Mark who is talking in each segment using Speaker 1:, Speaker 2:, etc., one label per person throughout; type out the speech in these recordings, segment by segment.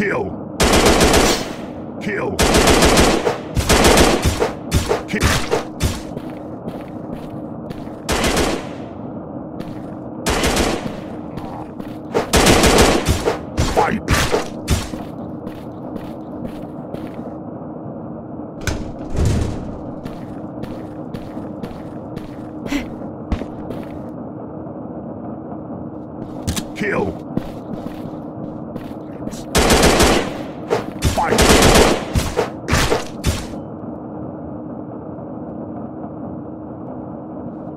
Speaker 1: Kill! Kill! Kill! Kill! Fight!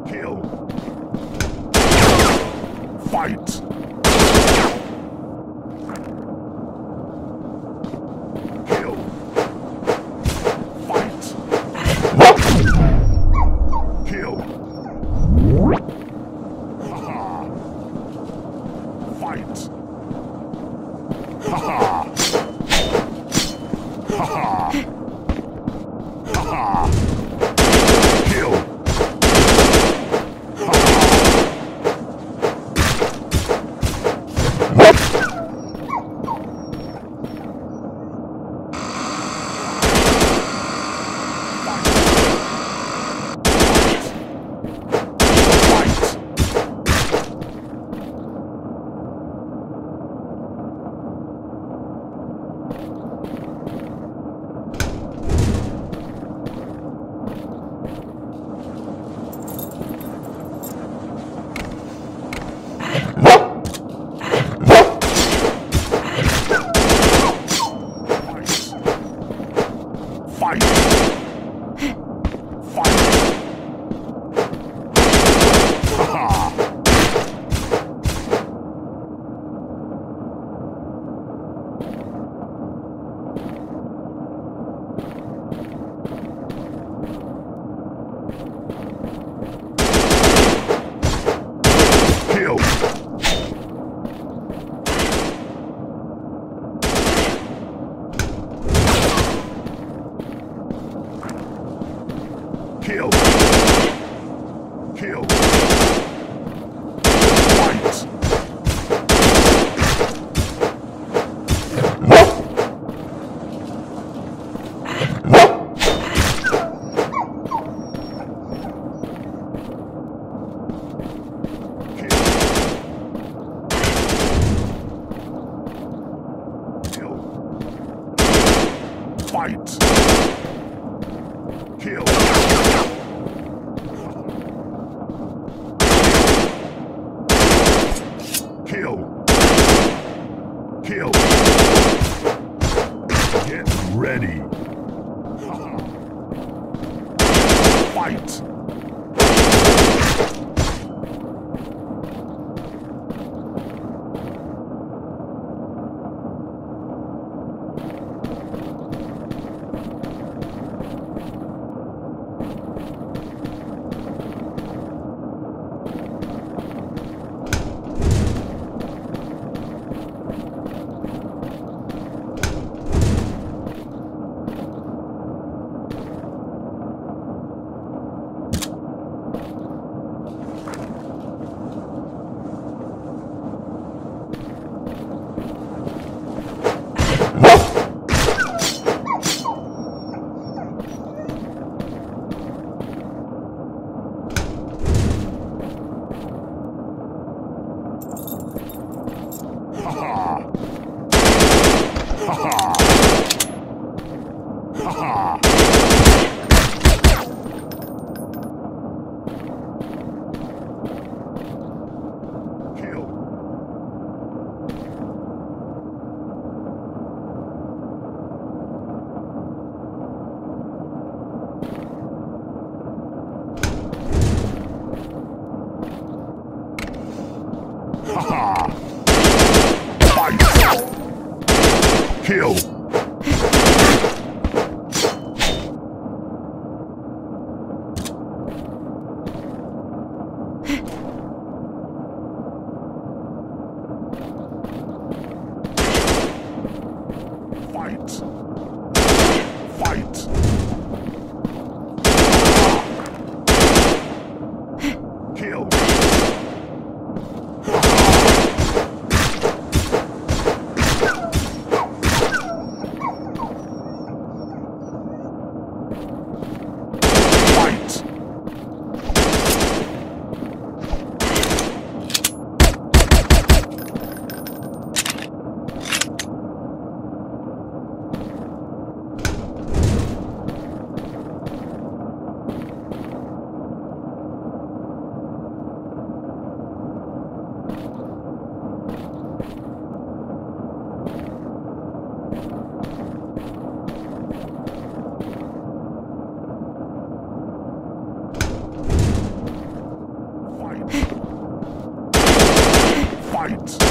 Speaker 1: Kill! Fight! Kill! Fight! Kill! Ha! Ha ha! Ha ha! Kill! Ha ha! Fight! Fight! Fight! Ha ha! Kill! Kill! Haha! Fight! Kill! fight. Fight. Fight. Fight.